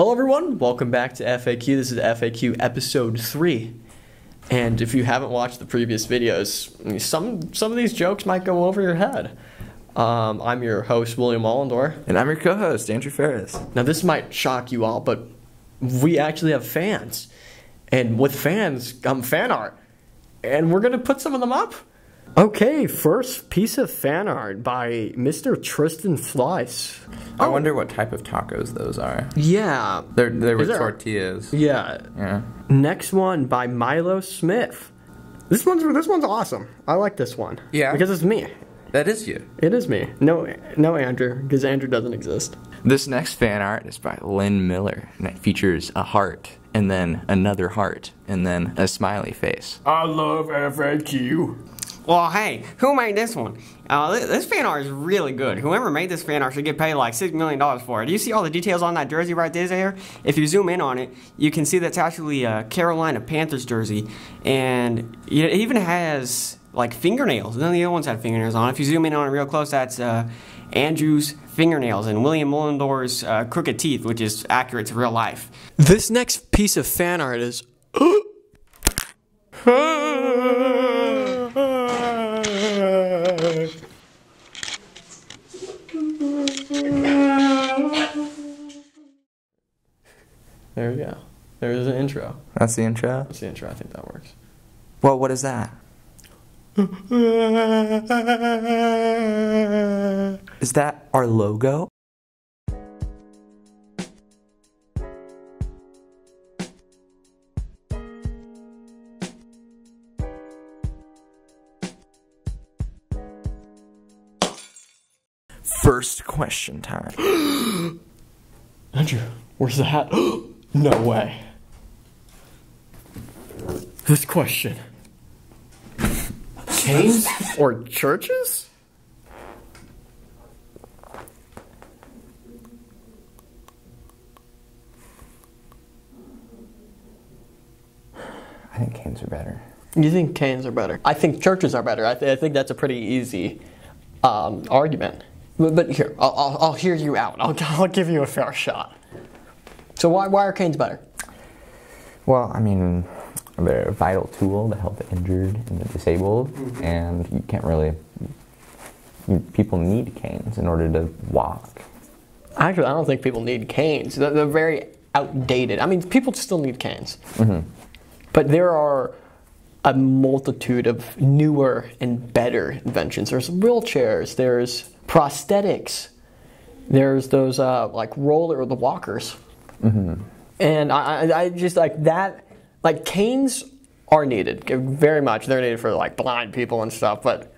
Hello, everyone. Welcome back to FAQ. This is FAQ episode three. And if you haven't watched the previous videos, some some of these jokes might go over your head. Um, I'm your host, William Mullendore. And I'm your co host, Andrew Farris. Now, this might shock you all, but we actually have fans. And with fans come fan art. And we're going to put some of them up. Okay, first piece of fan art by Mr. Triston Slice. I wonder what type of tacos those are. Yeah. They're, they're with there- tortillas. Yeah. Yeah. Next one by Milo Smith. This one's this one's awesome. I like this one. Yeah? Because it's me. That is you. It is me. No no Andrew, because Andrew doesn't exist. This next fan art is by Lyn Miller, and it features a heart, and then another heart, and then a smiley face. I love FAQ. Well, hey, who made this one? Uh, this, this fan art is really good. Whoever made this fan art should get paid like $6 million for it. Do you see all the details on that jersey right there? If you zoom in on it, you can see that's actually a Carolina Panthers jersey. And it even has like fingernails. None of the other ones had fingernails on. If you zoom in on it real close, that's uh, Andrew's fingernails and William Mullendore's uh, crooked teeth, which is accurate to real life. This next piece of fan art is There we go. There's an intro. That's the intro? That's the intro. I think that works. Well, what is that? Is that our logo? First question time. Andrew, where's the hat? no way. This question. Canes or churches? I think canes are better. You think canes are better? I think churches are better. I, th- I think that's a pretty easy um, argument. But, but here, I'll, I'll, I'll hear you out. I'll, I'll give you a fair shot. So why, why are canes better? Well, I mean, they're a vital tool to help the injured and the disabled, and you can't really. People need canes in order to walk. Actually, I don't think people need canes. They're, they're very outdated. I mean, people still need canes. But there are a multitude of newer and better inventions. There's wheelchairs, there's prosthetics, there's those uh, like roller or the walkers. Mm-hmm. And I, I, just like that, like canes are needed very much. They're needed for like blind people and stuff, but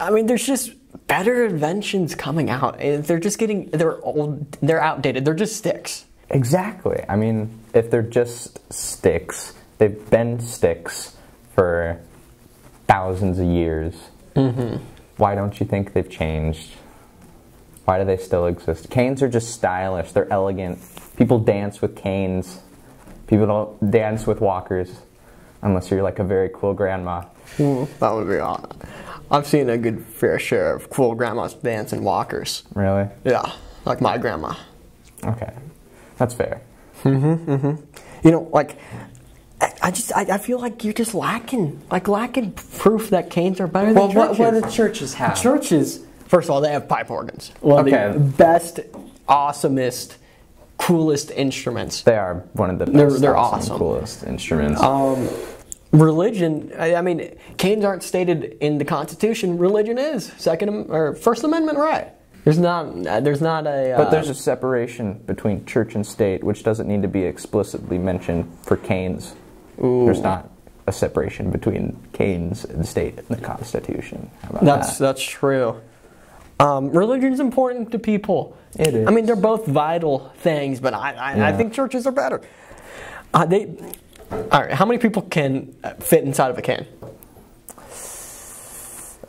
I mean, there's just better inventions coming out, they're just getting they're old, they're outdated. They're just sticks. Exactly. I mean, if they're just sticks, they've been sticks for thousands of years. Mm-hmm. Why don't you think they've changed? Why do they still exist? Canes are just stylish. They're elegant. People dance with canes. People don't dance with walkers unless you're like a very cool grandma. That would be awesome. I've seen a good fair share of cool grandmas dancing walkers. Really? Yeah, like my grandma. Okay. That's fair. Mm-hmm. You know, like I, I just I, I feel like you're just lacking like lacking proof that canes are better Well, than what, churches. what do churches have? churches, first of all, they have pipe organs. One of Okay. the best, awesomest, coolest instruments. They are one of the best, They're- they're awesome, awesome. coolest instruments. Um, religion. I, I mean, canes aren't stated in the Constitution. Religion is Second or First Amendment right. There's not. uh, There's not a. Uh, but there's a separation between church and state, which doesn't need to be explicitly mentioned for canes. ooh. There's not a separation between canes and state in the Constitution. That's that? that's true. Um, religion's important to people. It is. I mean, they're both vital things, but I I, I think churches are better. Uh, they. All right. How many people can uh, fit inside of a can?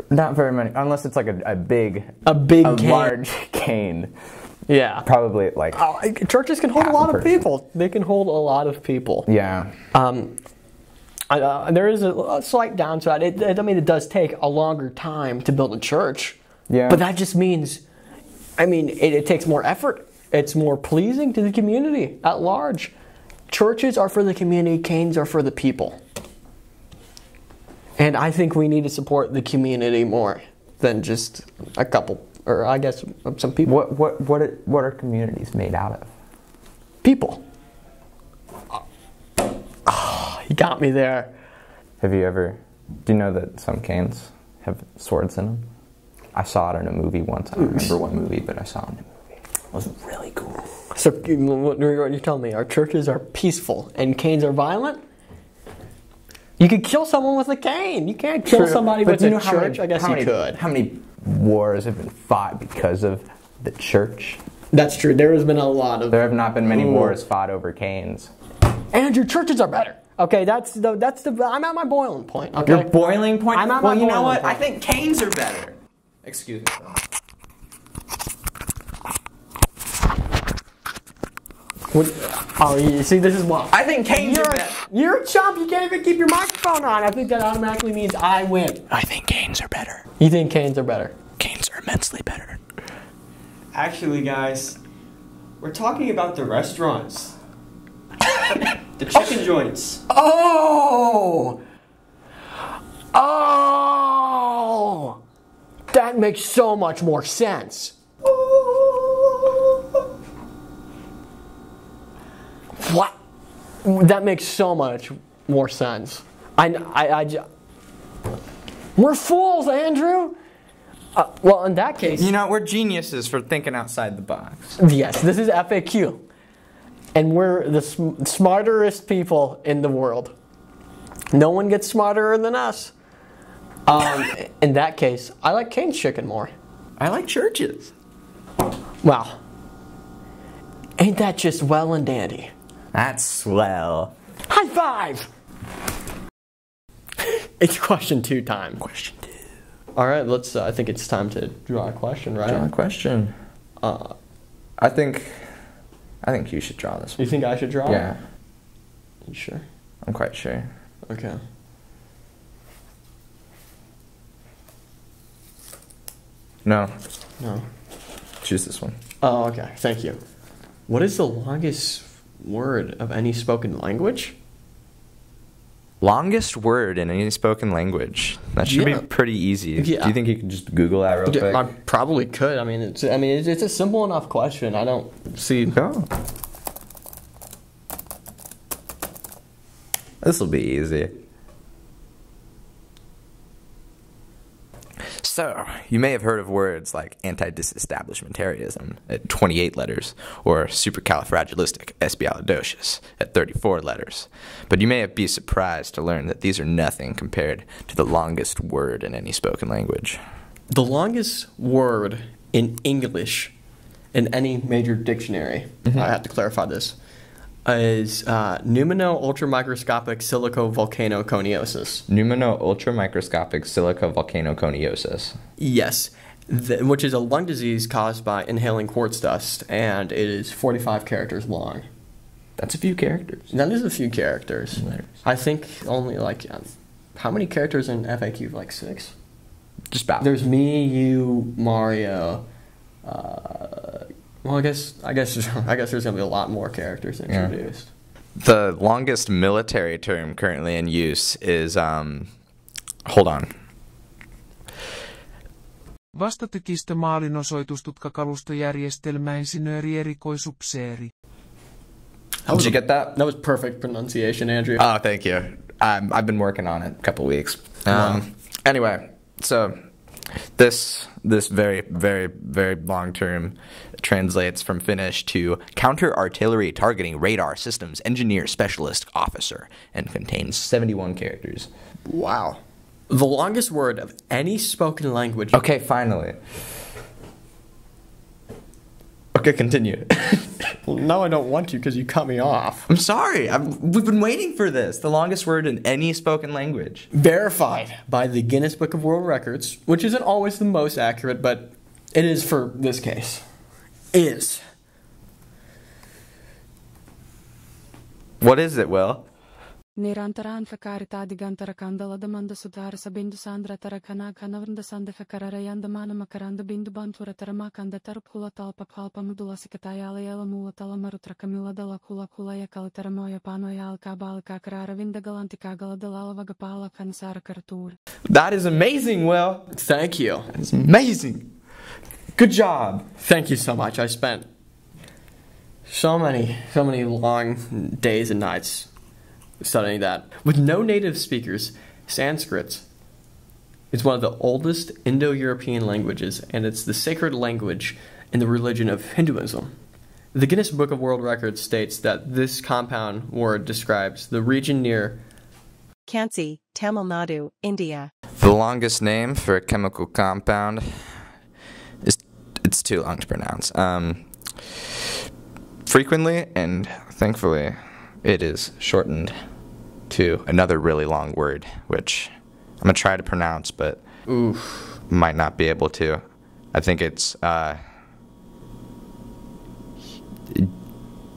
Not very many, unless it's like a, a big, A big a cane. large cane. Yeah. Probably like, Oh, churches can hold a lot of person. people. They can hold a lot of people. yeah. Um, uh, there is a, a slight downside. It, it- I mean, it does take a longer time to build a church. Yeah. But that just means, I mean, it, it takes more effort. it's more pleasing to the community at large. Churches are for the community, canes are for the people. And I think we need to support the community more than just a couple, or I guess some people. What what what are, what are communities made out of? People. Ah, oh, he got me there. Have you ever? Do you know that some canes have swords in them? I saw it in a movie once. I don't remember what movie, but I saw it in a movie. It was really cool. So what you're telling me? Our churches are peaceful and canes are violent? You could kill someone with a cane. You can't kill True. somebody But with a you know how church. many- I guess you many- could. How many wars have been fought because of the church? That's true. There has been a lot of. There have not been many Ooh. wars fought over canes. And your churches are better. Okay, that's the that's the. I'm at my boiling point. Okay. Your boiling point. I'm at well, my you know what? point. I think canes are better. Excuse me. What- oh, you see, this is what I think canes You're are a, better. you're a chump. You can't even keep your microphone on. I think that automatically means I win. I think canes are better. You think canes are better? Canes are immensely better. Actually, guys, we're talking about the restaurants, the chicken joints. Oh! That makes so much more sense. What? That makes so much more sense. I, I, I, we're fools, Andrew. Uh, well, in that case, You know, we're geniuses for thinking outside the box. yes, this is FAQ, and we're the sm- smarterest people in the world. No one gets smarter than us. Um, in that case, I like Cane's chicken more. I like churches. Wow. Ain't that just well and dandy? That's swell. High five! it's question two time. Question two. All right, let's. Uh, I think it's time to draw a question, right? Draw a question. Uh, I think, I think you should draw this one. you think I should draw? Yeah, You sure? I'm quite sure. Okay. No, No. choose this one. Oh, okay. Thank you. What is the longest word of any spoken language? Longest word in any spoken language. That should Yeah. be pretty easy. Yeah. Do you think you could just Google that real quick? I probably could. I mean, it's. I mean, it's, it's a simple enough question. I don't see. No. This will be easy. So, you may have heard of words like anti-disestablishmentarianism at 28 letters or supercalifragilisticexpialidocious at 34 letters. But you may be surprised to learn that these are nothing compared to the longest word in any spoken language. The longest word in English in any major dictionary, mm-hmm. I have to clarify this, is uh, pneumono ultramicroscopic silicovolcanoconiosis. Pneumono ultramicroscopic silica volcanoconiosis. Yes, th- which is a lung disease caused by inhaling quartz dust, and it is 45 characters long. That's a few characters. That is a few characters. Letters. I think only like, um, how many characters in FAQ? Like six? Just about. There's me, you, Mario. Uh, well, I guess I guess I guess there's gonna be a lot more characters Yeah. introduced. The longest military term currently in use is um hold on. Vastatykistä maalinosoitustutkakalustojärjestelmäinsinööri erikoisupseeri. That was Did you get that? That was perfect pronunciation, Andrew. Oh, thank you. Um, I've been working on it a couple weeks. Um, Um, anyway, so this this very very very long term translates from Finnish to counter artillery targeting radar systems engineer specialist officer and contains 71 characters. wow. The longest word of any spoken language. okay, finally. Okay, continue. Well, now I don't want to because you cut me off. I'm sorry. I'm, we've been waiting for this. The longest word in any spoken language. Verified by the Guinness Book of World Records, which isn't always the most accurate, but it is for this case. Is What is it, Will? Nirantaraan fekarita digantara kandala damanda sudara sabindu sandra tarakana kanavanda sanda fekararayanda mana makaranda bindu bantura taramakanda tarpula talpa palpa mudula sikatayala yala mula talamarutra kamila dala kula kula yakala taramoya pano yal kabala kakrara vinda galanti kagala dalala vagapala kansara karatur. That is amazing, Will. Thank you. It's amazing. Good job. Thank you so much. I spent so many, so many long days and nights studying that. With no native speakers, Sanskrit is one of the oldest Indo European languages, and it's the sacred language in the religion of Hinduism. The Guinness Book of World Records states that this compound word describes the region near Kanchi, Tamil Nadu, India. The longest name for a chemical compound is it's too long to pronounce. Um, frequently and thankfully, it is shortened to another really long word, which I'm gonna try to pronounce, but might not be able to. I think it's uh,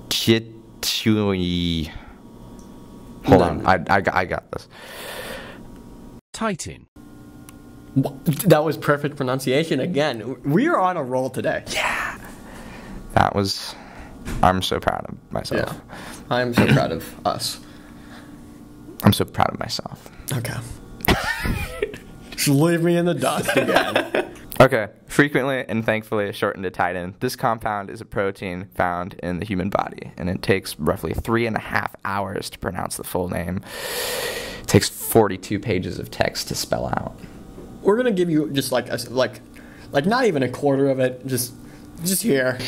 Chitui. Hold on, I, I, got- I got this. Titin. That was perfect pronunciation again. We are on a roll today. Yeah. That was. I'm so proud of myself. Yeah. I'm so proud of us. I'm so proud of myself. Okay. Just leave me in the dust again. Okay, frequently and thankfully shortened to titin, this compound is a protein found in the human body, and it takes roughly three and a half hours to pronounce the full name. It takes 42 pages of text to spell out. We're gonna give you just like a, like like not even a quarter of it. Just just here.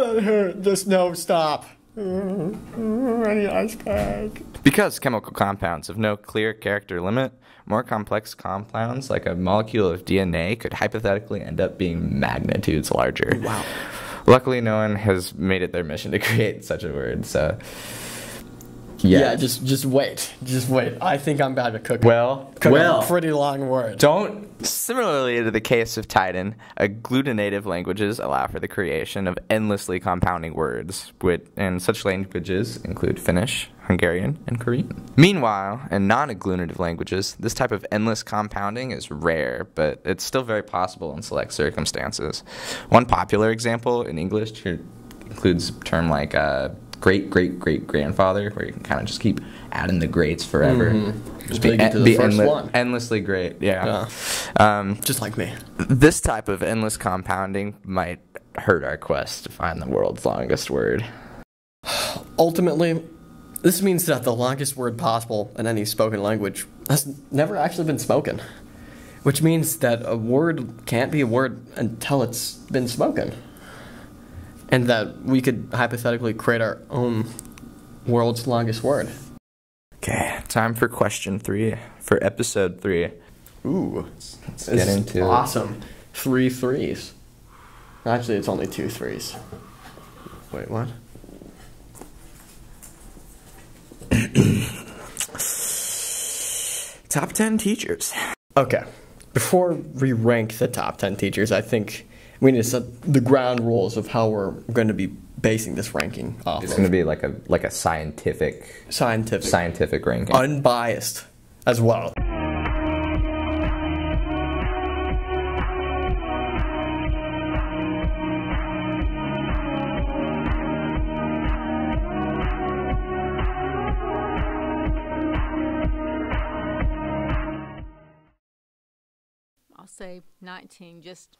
Oh, that hurt. No stop. Ice pack. Because chemical compounds have no clear character limit, more complex compounds like a molecule of DNA could hypothetically end up being magnitudes larger. Wow. Luckily, no one has made it their mission to create such a word, so. Yeah. just just wait. Just wait. I think I'm about to cook. Well, cook well. a pretty long word. Don't. Similarly to the case of titin, agglutinative languages allow for the creation of endlessly compounding words, with, and such languages include Finnish, Hungarian, and Korean. Meanwhile, in non agglutinative languages, this type of endless compounding is rare, but it's still very possible in select circumstances. One popular example in English includes a term like uh, great great great grandfather, where you can kind of just keep adding the greats forever. Just you get to the first endle- endlessly great. Yeah. Um, Just like me. this type of endless compounding might hurt our quest to find the world's longest word. Ultimately, this means that the longest word possible in any spoken language has never actually been spoken. Which means that a word can't be a word until it's been spoken. And that we could hypothetically create our own world's longest word. Okay, time for question three for episode three. Ooh. Let's This get into awesome. Three threes. Actually, it's only two threes. Wait, what? Top 10 teachers. Okay. Before we rank the top 10 teachers, I think we need to set the ground rules of how we're going to be basing this ranking off. It's of. going to be like a like a scientific scientific, scientific ranking. unbiased as well. I'll say 19, just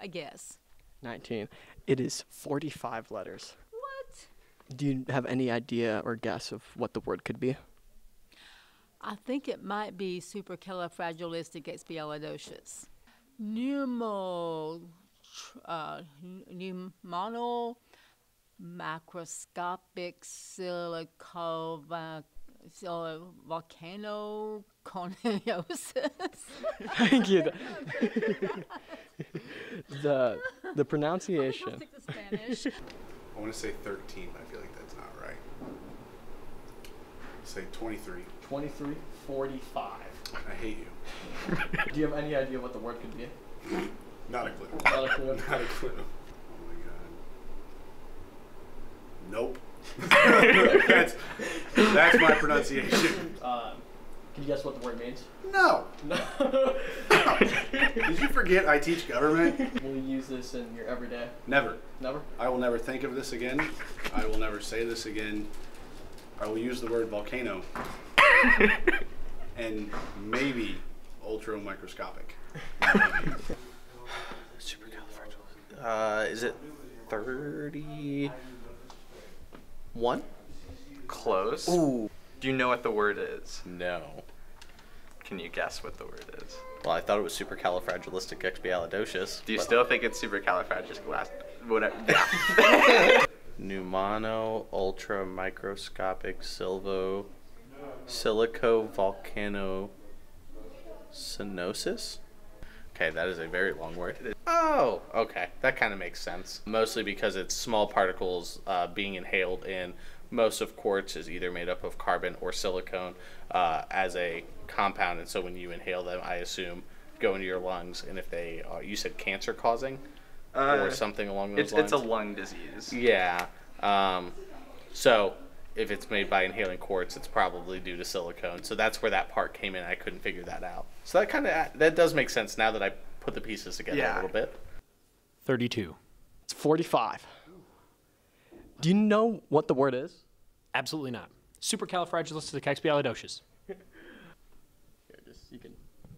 a guess. 19. It is 45 letters. What? Do you have any idea or guess of what the word could be? I think it might be supercalifragilisticexpialidocious. Pneumo, uh, pneumono, macroscopic silico, volcano coniosis. Thank you. the the pronunciation. Stick. I want to say 13, but I feel like that's not right. Say 23. 23, 45. I hate you. Do you have any idea what the word could be? Not a clue. Not a clue. Not a clue. Oh my god. Nope. that's, that's my pronunciation. Um, can you guess what the word means? No. No. Did you forget I teach government? Will you use this in your everyday? Never. Never? I will never think of this again. I will never say this again. I will use the word volcano. and maybe ultra microscopic. Uh, is it 31? Close. Ooh. Do you know what the word is? No. Can you guess what the word is? Well, I thought it was supercalifragilisticexpialidocious. Do you but- still think it's supercalifragilistic? Whatever. Yeah. Pneumano ultra microscopic silvo silico volcano cynosis? Okay, that is a very long word. Oh, okay. That kind of makes sense. Mostly because it's small particles uh, being inhaled in. Most of quartz is either made up of carbon or silicone uh, as a compound, and so when you inhale them, I assume go into your lungs. And if they, are, you said cancer causing, or Uh, something along those It's lines. it's a lung disease. Yeah. Um, so if it's made by inhaling quartz, it's probably due to silicone. So that's where that part came in. I couldn't figure that out. So that kind of that does make sense now that I put the pieces together a little bit. 32. It's 45. Do you know what the word is? Absolutely not. Supercalifragilisticexpialidocious. Here, just you can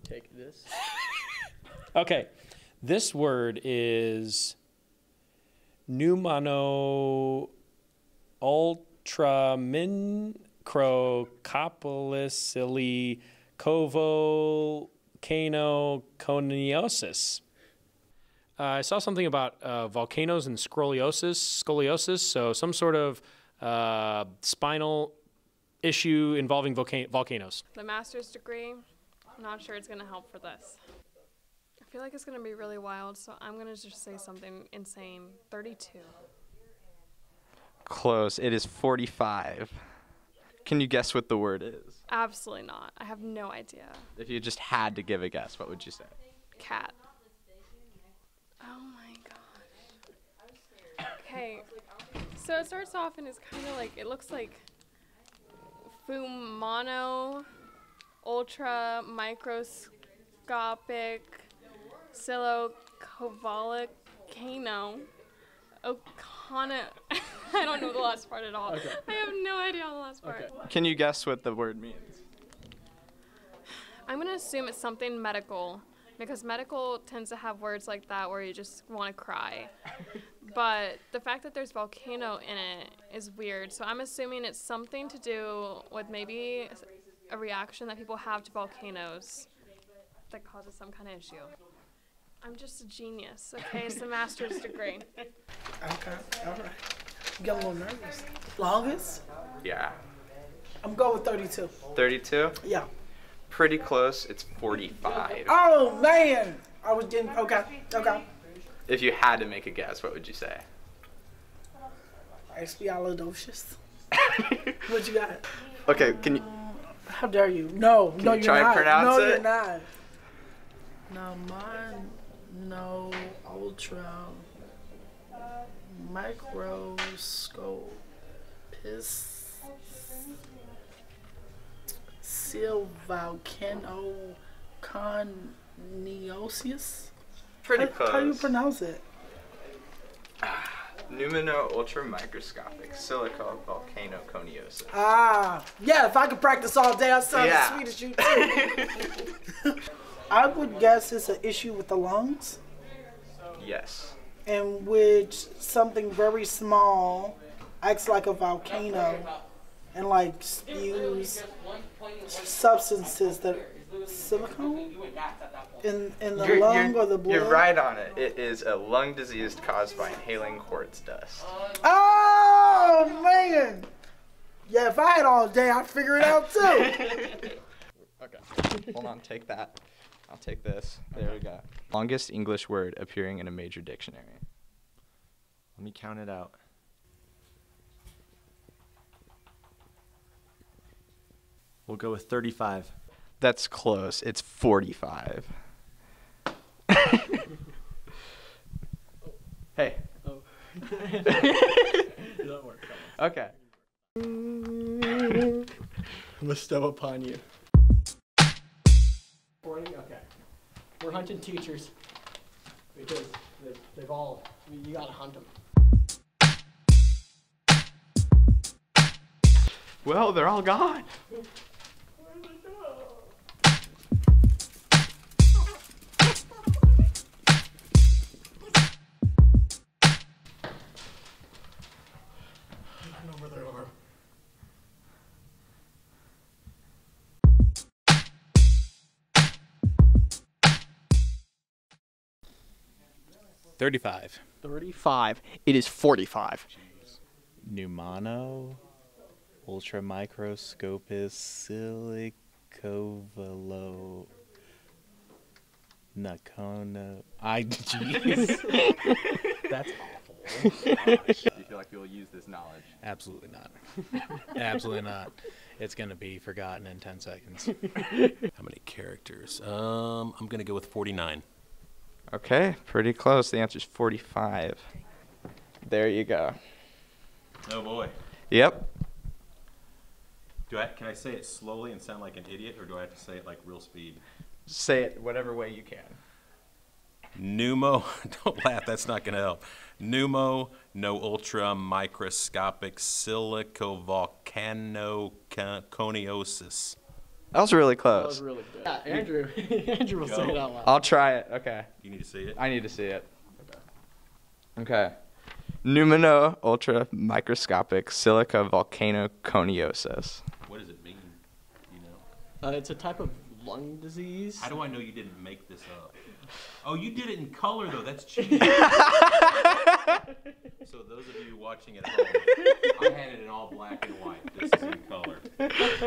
take this. Okay. This word is pneumano ultramincrocopolisili coniosis. Uh, I saw something about uh, volcanoes and scoliosis, scoliosis, so some sort of uh, spinal issue involving volca- volcanoes. The master's degree, I'm not sure it's going to help for this. I feel like it's going to be really wild, so I'm going to just say something insane. 32. Close. It is 45. Can you guess what the word is? Absolutely not. I have no idea. If you just had to give a guess, what would you say? Cat. Oh my god. Okay. So it starts off and it's kind of like, it looks like Fumano ultra microscopic silicovolcano. Okana. I don't know the last part at all. Okay. I have no idea on the last part. Can you guess what the word means? I'm gonna assume it's something medical because medical tends to have words like that where you just want to cry. but the fact that there's volcano in it is weird. So I'm assuming it's something to do with maybe a reaction that people have to volcanoes that causes some kind of issue. I'm just a genius. Okay, it's a master's degree. Okay, all right. Get a little nervous. Longest? Yeah. I'm going with 32. 32? Yeah. Pretty close. It's 45. Oh man, I was getting okay. Okay. If you had to make a guess, what would you say? Expialidocious. what you got? Okay, can you uh, How dare you? No, Can no, you you're try and not. pronounce no, it? you're not. No, mine, no, ultra, microscope, piss, seal volcano, coniosis. Pretty how, How do you pronounce it? Pneumano ultramicroscopic silica volcano coniosis. Ah, yeah. If I could practice all day, I'd sound Yeah. as sweet as you too. I would guess it's an issue with the lungs, Yes. in which something very small acts like a volcano and like spews substances that silicone in in the You're- lung you're- or the blood. You're right on it. It is a lung disease caused by inhaling quartz dust. Oh man! Yeah, if I had all day, I'd figure it out too. Okay. Hold on, take that. I'll take this. There we go. Longest English word appearing in a major dictionary. Let me count it out. We'll go with 35. That's close. It's 45. hey. Oh. Okay. Bestow upon you. Okay. We're hunting teachers because they've, they've all. You gotta hunt them. Well, they're all gone. 35. 35. It is 45. Numano ultramicroscopus silicovalo Nakona. I jeez. That's awful. Do you feel like you'll use this knowledge? Absolutely not. Absolutely not. It's gonna be forgotten in ten seconds. How many characters? Um, I'm gonna go with forty-nine. Okay, pretty close. The answer is 45. There you go. Oh boy. Yep. Do I? Can I say it slowly and sound like an idiot, or do I have to say it like real speed? Say it whatever way you can. Pneumo. Don't laugh. That's not gonna help. Pneumo no ultra microscopic silicovolcanoconiosis. That was really close. really good. Yeah, Andrew. Andrew will say it out loud. I'll try it. Okay. You need to see it. I need to see it. Okay. Pneumano ultra microscopic silica volcano coniosis. What does it mean? You know. Uh, it's a type of lung disease. How do I know you didn't make this up? Oh, you did it in color though. That's cheating. so those of you watching at home, I had it in all black and white. This is in color.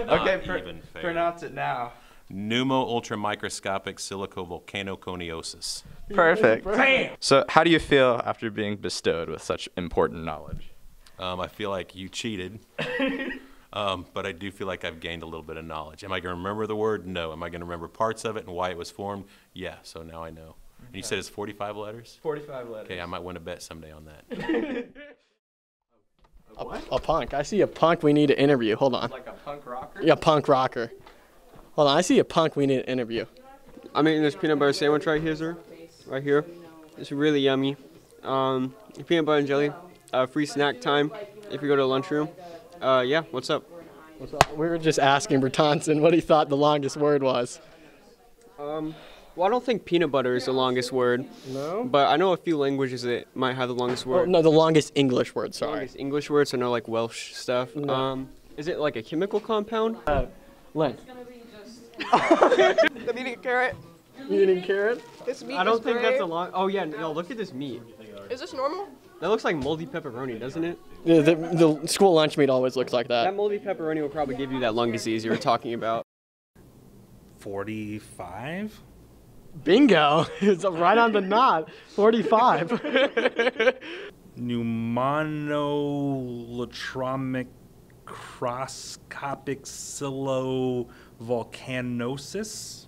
Not okay, pr- even fair. pronounce it now. Pneumo ultramicroscopic silicovolcanoconiosis. Perfect. Bam! So, how do you feel after being bestowed with such important knowledge? Um, I feel like you cheated, um, but I do feel like I've gained a little bit of knowledge. Am I going to remember the word? No. Am I going to remember parts of it and why it was formed? Yeah. So now I know. And you said it's 45 letters? 45 letters. Okay, I might win a bet someday on that. A, a punk. I see a punk we need to interview. Hold on. Like a punk rocker? Yeah, punk rocker. Hold on. I see a punk we need to interview. I'm eating this peanut butter sandwich right here, sir. Right here. It's really yummy. Um, peanut butter and jelly. Uh, free snack time if you go to the lunchroom. Uh, yeah, what's up? What's up? We were just asking Bertoncin what he thought the longest word was. Um, well, I don't think peanut butter is the longest word. No? But I know a few languages that might have the longest Oh, word. no, the longest English word. Sorry. Longest English words. I know like Welsh stuff. No. Um, is it like a chemical compound? Uh, Len. I'm eating a carrot. You eating carrot? This meat I don't think that's a long. Oh yeah, no. Look at this meat. Is this normal? That looks like moldy pepperoni, doesn't it? The, the, the school lunch meat always looks like that. That moldy pepperoni will probably give you that lung disease you were talking about. 45? Bingo! it's right on the knot. 45. Pneumanoletromic croscopic volcanosis.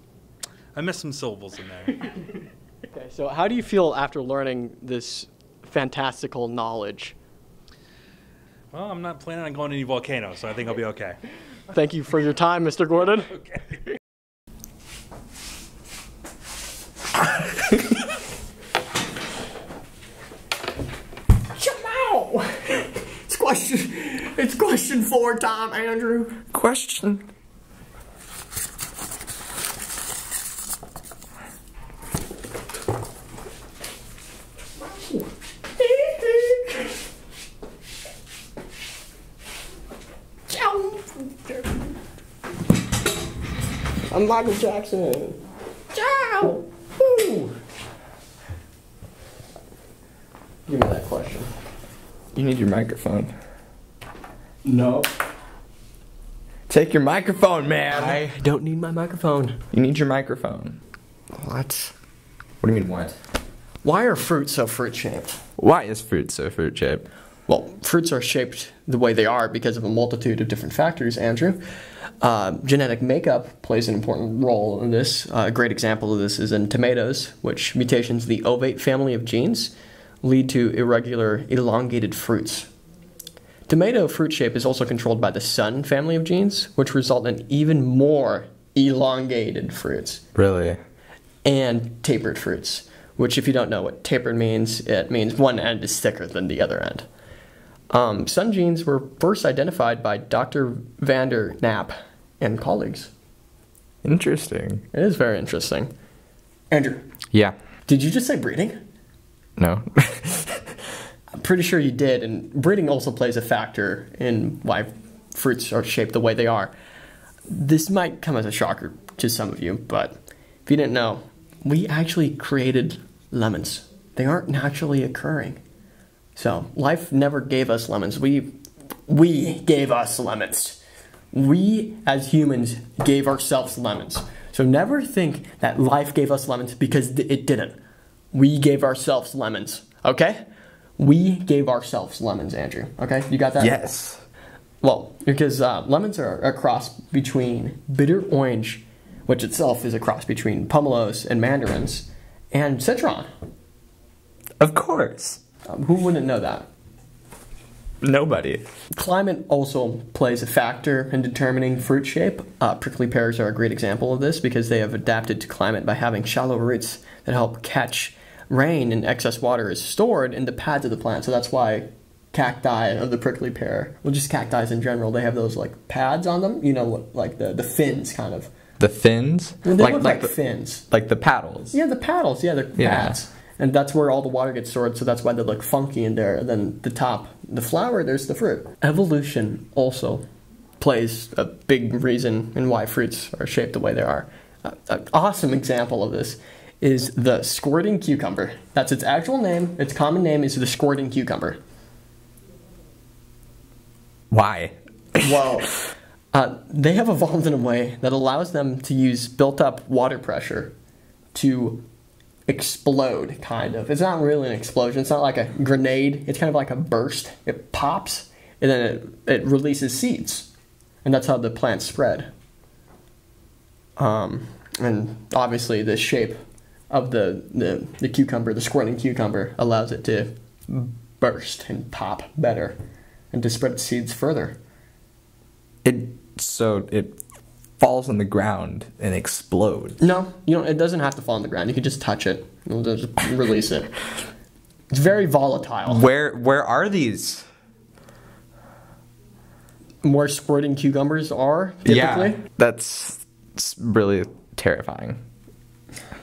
I missed some syllables in there. okay, so how do you feel after learning this fantastical knowledge? well, I'm not planning on going to any volcanoes, so I think I'll be okay. Thank you for your time, Mr. Gordon. Okay. Jamal! It's question, it's question four time, Andrew. Question. I'm Michael Jackson. Ciao! Woo! Give me that question. You need your microphone. No. Take your microphone, man. I don't need my microphone. You need your microphone. What? What do you mean, what? Why are fruits so fruit shaped? Why is fruit so fruit shaped? Well, fruits are shaped the way they are because of a multitude of different factors, Andrew. Uh, genetic makeup plays an important role in this. Uh, a great example of this is in tomatoes, which mutations in the ovate family of genes lead to irregular, elongated fruits. Tomato fruit shape is also controlled by the sun family of genes, which result in even more elongated fruits Really? and tapered fruits, which, if you don't know what tapered means, it means one end is thicker than the other end. Um, sun genes were first identified by Dr. van der Knaap and colleagues. Interesting. It is very interesting. Andrew, Yeah. did you just say breeding? No. I'm pretty sure you did, and breeding also plays a factor in why fruits are shaped the way they are. This might come as a shocker to some of you, but if you didn't know, we actually created lemons. They aren't naturally occurring. So life never gave us lemons. We we gave us lemons. We as humans gave ourselves lemons. So never think that life gave us lemons because it didn't. We gave ourselves lemons. Okay? We gave ourselves lemons, Andrew. Okay? You got that? Yes. Well, because uh, lemons are a cross between bitter orange, which itself is a cross between pomelos and mandarins, and citron. Of course. Um, who wouldn't know that? Nobody. Climate also plays a factor in determining fruit shape. Uh, prickly pears are a great example of this because they have adapted to climate by having shallow roots that help catch rain and excess water is stored in the pads of the plant. So that's why cacti of the prickly pear, well, just cacti in general, they have those like pads on them. You know, like the the fins, kind of. The fins? They look like the, fins. Like the paddles. Yeah, the paddles. Yeah, the Yeah. pads. And that's where all the water gets stored, so that's why they look funky in there. And then the top, the flower, there's the fruit. Evolution also plays a big reason in why fruits are shaped the way they are. Uh, an awesome example of this is the squirting cucumber. That's its actual name. Its common name is the squirting cucumber. Why? Well, uh, they have evolved in a way that allows them to use built up water pressure to explode, kind of. It's not really an explosion, it's not like a grenade, it's kind of like a burst. It pops, and then it, it releases seeds. And that's how the plants spread. Um, and obviously, the shape of the, the, the cucumber, the squirting cucumber, allows it to burst and pop better and to spread seeds further. It so it falls on the ground and explodes. No, you don't. It doesn't have to fall on the ground. You can just touch it. It'll just release it. It's very volatile. Where where are these? More squirting cucumbers are typically. Yeah, that's really terrifying.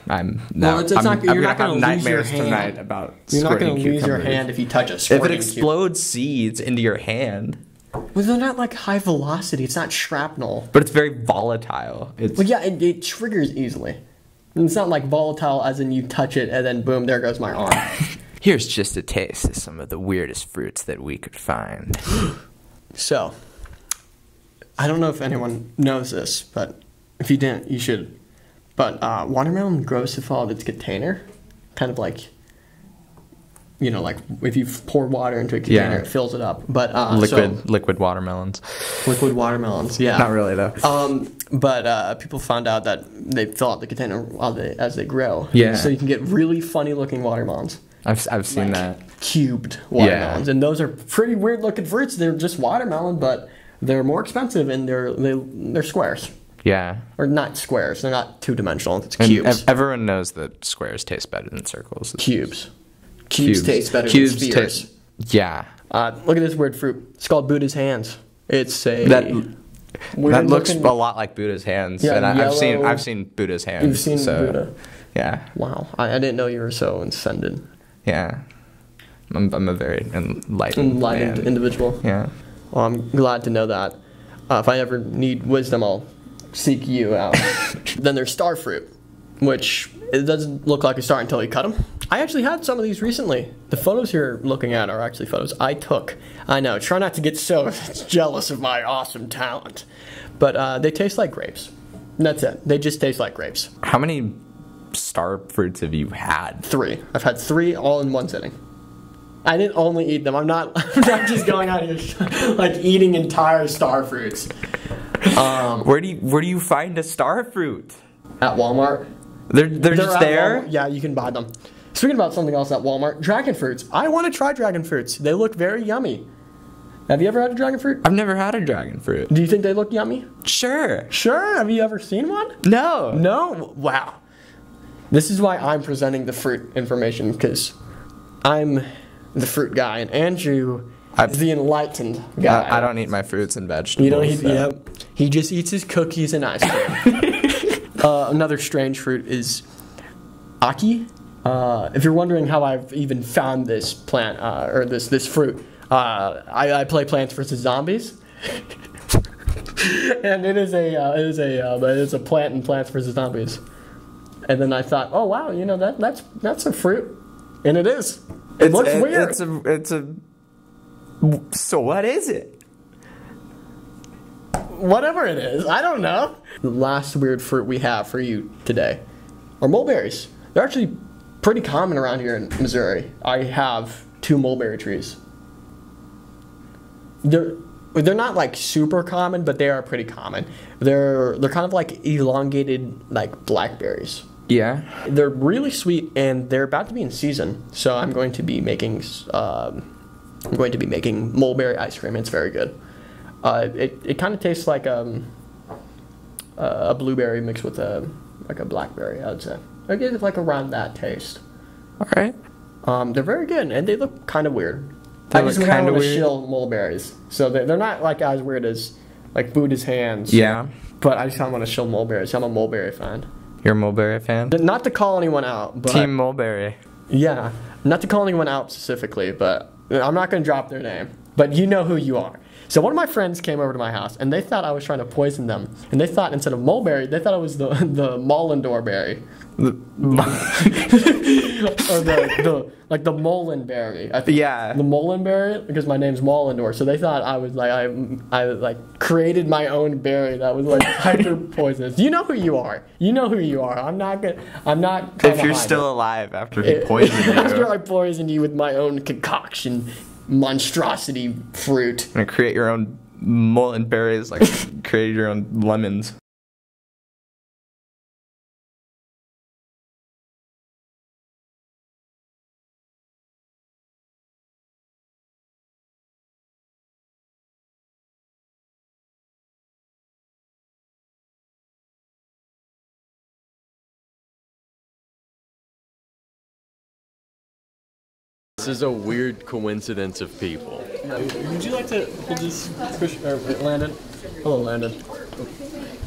I'm Well, now, it's, it's I'm, not. I'm You're gonna not going have to your nightmares tonight about You're not going to lose your hand if you touch a If it explodes seeds into your hand, Well, they're not like high velocity. It's not shrapnel. but it's very volatile. It's Well, yeah, it, it triggers easily. And It's not like volatile as in you touch it and then boom, there goes my arm. Here's just a taste of some of the weirdest fruits that we could find. So, I don't know if anyone knows this, but if you didn't, you should. But uh, watermelon grows to fall out of its container, kind of like, you know, like if you pour water into a container, Yeah. it fills it up. But uh, liquid so- liquid watermelons. liquid watermelons, yeah. Not really though. Um, but uh, people found out that they fill out the container while they, as they grow. Yeah. So you can get really funny looking watermelons. I've I've seen that. Cubed watermelons, and those are pretty weird looking fruits. They're just watermelon, but they're more expensive and they're they, they're squares Yeah. or not squares. They're not two dimensional. It's And cubes. ev- everyone knows that squares taste better than circles. cubes. Cubes taste better Cubes than spheres. taste- yeah. Uh, look at this weird fruit. It's called Buddha's hands. It's a That- that looks looking- a lot like Buddha's hands, Yeah, and I, I've seen I've seen Buddha's hands. You've seen so, Buddha. Yeah, Wow, I, I didn't know you were so ascended. yeah. I'm, I'm a very enlightened, enlightened man. individual. Yeah. Well, I'm glad to know that. Uh, if I ever need wisdom, I'll seek you out. then there's star fruit, which it doesn't look like a star until you cut them. I actually had some of these recently. The photos you're looking at are actually photos I took. I know. Try not to get so jealous of my awesome talent, but uh, they taste like grapes. That's it. They just taste like grapes. How many star fruits have you had? Three. I've had three all in one sitting. I didn't only eat them. I'm not. I'm not just going out here like eating entire star fruits. Um, where do you where do you find a star fruit? At Walmart. They're they're, just there. Walmart. Yeah, you can buy them. Speaking about something else at Walmart, dragon fruits. I want to try dragon fruits. They look very yummy. Have you ever had a dragon fruit? I've never had a dragon fruit. Do you think they look yummy? Sure. Sure. Have you ever seen one? No. No. Wow. This is why I'm presenting the fruit information because I'm the fruit guy and Andrew I, is the enlightened guy. I, I don't eat my fruits and vegetables. You don't eat. so- Yep. He just eats his cookies and ice cream. uh, another strange fruit is ackee. Uh, if you're wondering how I've even found this plant uh, or this this fruit, uh, I, I play Plants vs Zombies, and it is a uh, it is a uh, it is a plant in Plants vs Zombies. And then I thought, oh wow, you know that that's that's a fruit, and it is. It It's, looks it- weird. It's a it's a. So what is it? Whatever it is, I don't know. The last weird fruit we have for you today are mulberries. They're actually pretty common around here in Missouri. I have two mulberry trees. They're they're not like super common, but they are pretty common. They're they're kind of like elongated like blackberries. Yeah. They're really sweet, and they're about to be in season. So I'm going to be making um, I'm going to be making mulberry ice cream. It's very good. Uh, it it kind of tastes like um, uh, a blueberry mixed with a like a blackberry. I'd say. I get it like around that taste. All right. Um, they're very good, and they look kind of weird. They I just kind of want to weird? shill mulberries, so they're, they're not like as weird as like Buddha's hands. Yeah. But I just kind of want to shill mulberries. I'm a mulberry fan. You're a mulberry fan. Not to call anyone out, but Team mulberry. yeah, not to call anyone out specifically, but I'm not going to drop their name. But you know who you are. So one of my friends came over to my house, and they thought I was trying to poison them. And they thought instead of mulberry, they thought it was the the Mullendore berry. or the, the like the Molenberry. I think Yeah. the Molenberry because my name's Mullendore. So they thought I was like I I like created my own berry that was like hyper poisonous. You know who you are. You know who you are. I'm not gonna. I'm not. If you're still it. alive after he It- poisoned after I poisoned you with my own concoction, monstrosity fruit. and create your own mullen berries, like create your own lemons. This is a weird coincidence of people. Would you like to hold this, push, or Landon? Hello, Landon.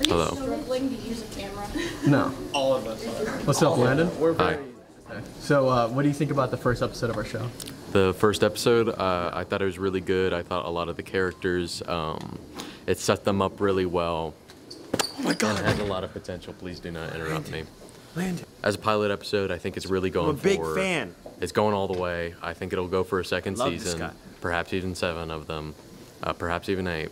Hello. Struggling to use a camera. No. All of us What's up, Landon? Hi. So, uh, what do you think about the first episode of our show? The first episode, uh, I thought it was really good. I thought a lot of the characters, um, it set them up really well. Oh my And it has a lot of potential. Please do not interrupt me. Landon. As a pilot episode, I think it's really going I'm a big for. fan. It's going all the way. I think it'll go for a second Love this season, guy. perhaps even seven of them, uh, perhaps even eight.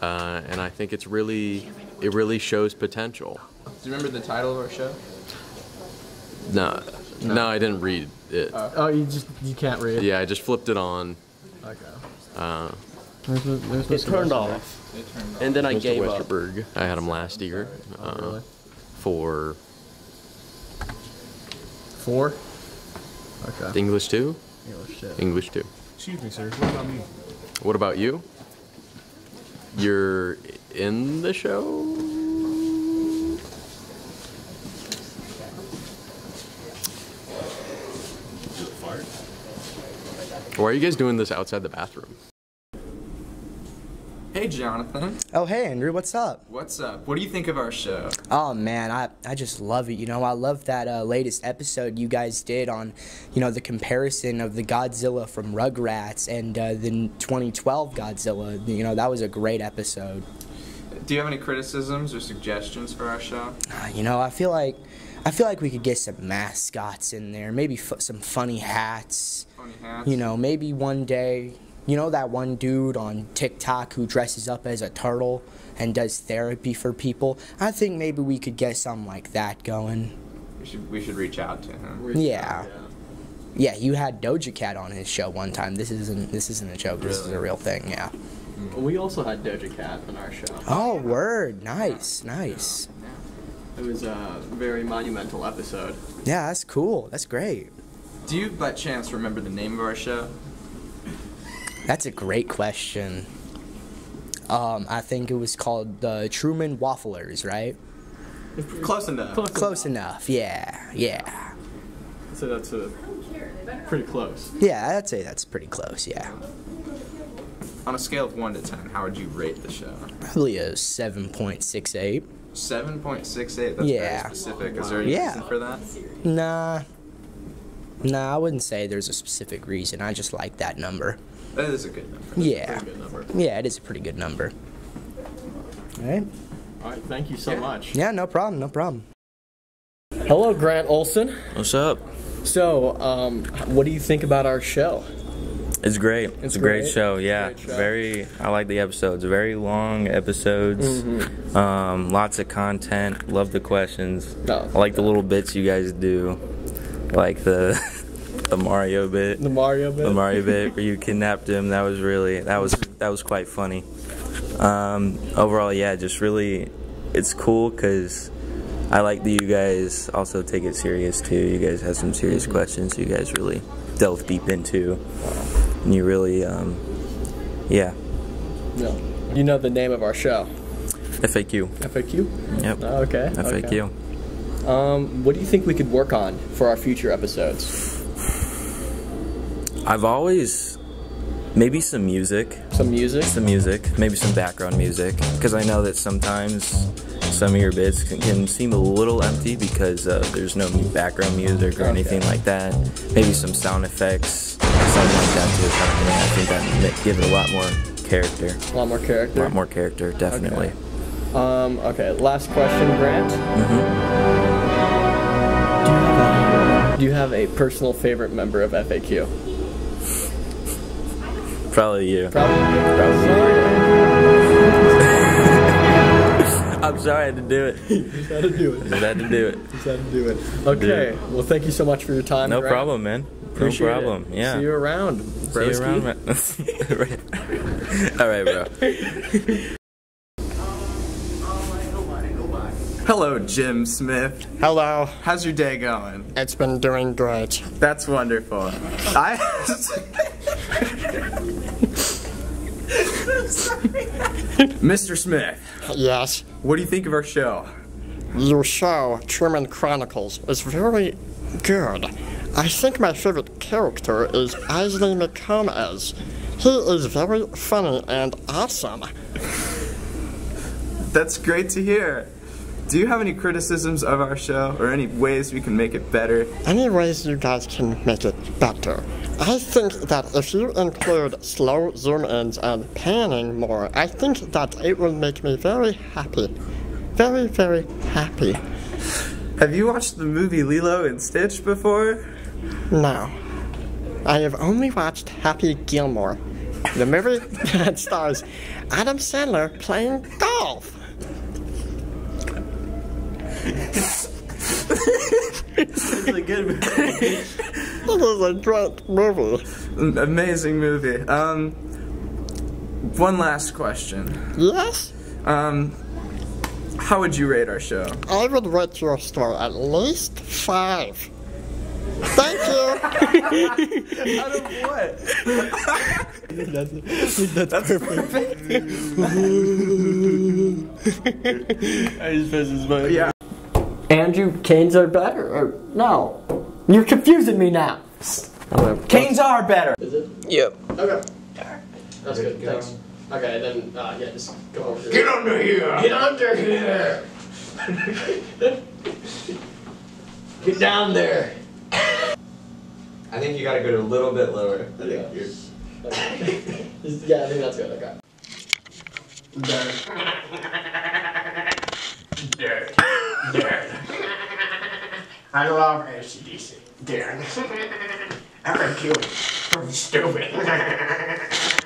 Uh, and I think it's really, it really shows potential. Do you remember the title of our show? No, no, I didn't read it. Oh, you just you can't read. Yeah, I just flipped it on. Okay. Uh, There's no, there's no It turned off. And then I Mr. gave up. Westerberg. I had him last year. Uh, Oh, really? For Four. Okay. English two. English two. English two. Excuse me, sir. What about me? What about you? You're in the show. Why are you guys doing this outside the bathroom? Hey, Jonathan. Oh, hey, Andrew, what's up? What's up? What do you think of our show? Oh, man, I, I just love it. You know, I love that uh, latest episode you guys did on, you know, the comparison of the Godzilla from Rugrats and uh, the 2012 Godzilla. You know, that was a great episode. Do you have any criticisms or suggestions for our show? Uh, you know, I feel like. I feel like we could get some mascots in there, maybe f- some funny hats. Funny hats? You know, maybe one day, you know that one dude on TikTok who dresses up as a turtle and does therapy for people? I think maybe we could get something like that going. We should we should reach out to him. Yeah. Yeah, you had Doja Cat on his show one time. This isn't this isn't a joke. This is a real thing. Yeah. We also had Doja Cat on our show. Oh, word. Nice, nice. It was a very monumental episode. Yeah, that's cool. That's great. Do you, by chance, remember the name of our show? That's a great question. Um, I think it was called the Truman Wafflers, right? Close enough. Close, enough. Yeah, yeah, So that's a pretty close. yeah. I'd say that's pretty close. Yeah, On a scale of 1 to 10, how would you rate the show? probably a seven point six eight. 7.68. That's Yeah. very specific. Is there any Yeah. reason for that? Nah, nah. I wouldn't say there's a specific reason. I just like that number. That is a good number. Yeah, Pretty good number. yeah. It is a pretty good number. All right. All right, thank you so much. Yeah, no problem. No problem. Hello, Grant Olsen. What's up? So, um, what do you think about our show? It's great. It's, a great, great? show. Yeah, very. I like the episodes. Very long episodes. Mhm. Um, lots of content. Love the questions. No. I like the little bits you guys do, like the the Mario bit. The Mario bit. The Mario bit where you kidnapped him. That was really that was that was quite funny. Um, overall, yeah, just really, it's cool because I like that you guys also take it serious too. You guys have some serious questions. You guys really delve deep into, and you really, um, yeah, No. You know the name of our show. FAQ. FAQ? Yep. Oh, okay. FAQ. okay. Um, what do you think we could work on for our future episodes? I've always maybe some music. Some music. Some music. Maybe some background music because I know that sometimes some of your bits can, can seem a little empty because uh, there's no background music or anything like that. Maybe some sound effects, something like that of thing. I think that give it a lot more character. A lot more character. A lot more character, definitely. Um, okay, last question, Grant. Mm-hmm. Do you have a personal favorite member of FAQ? Probably you. Probably. I'm sorry I had to do it. Just had to do it. Just had to do it. Just had to do it. Okay. Well, thank you so much for your time. No Grant. problem, man. Appreciate no problem. It. Yeah. See you around. See you around, broski. All right, bro. Hello, Jim Smith. Hello. How's your day going? It's been doing great. That's wonderful. I. Mr. Smith. Yes. What do you think of our show? Your show, Truman Chronicles, is very good. I think my favorite character is Isley McComas. He is very funny and awesome. That's great to hear. Do you have any criticisms of our show or any ways we can make it better? Any ways you guys can make it better? I think that if you include slow zoom ins and panning more, I think that it will make me very happy. Very, very happy. Have you watched the movie Lilo and Stitch before? No. I have only watched Happy Gilmore, the movie that stars Adam Sandler playing golf. It's a good movie. this is a great movie. Amazing movie. Um, one last question. Yes? Um, how would you rate our show? I would rate your store at least five. Thank you. Out of what? that's, that's, perfect. I just missed his mind. Yeah. Andrew, Cane's are better. Or, no. You're confusing me now. Cane's are better. Is it? Yep. Okay. That's good. Thanks. Okay, then, uh, yeah, just go over here. Get under here. Get under here! Get down there! I think you gotta go to a little bit lower. I Yeah. think you're. yeah, I think that's good. Okay. Dirt. Dirt. I love ACDC. Dirt. I'm gonna. I'm stupid.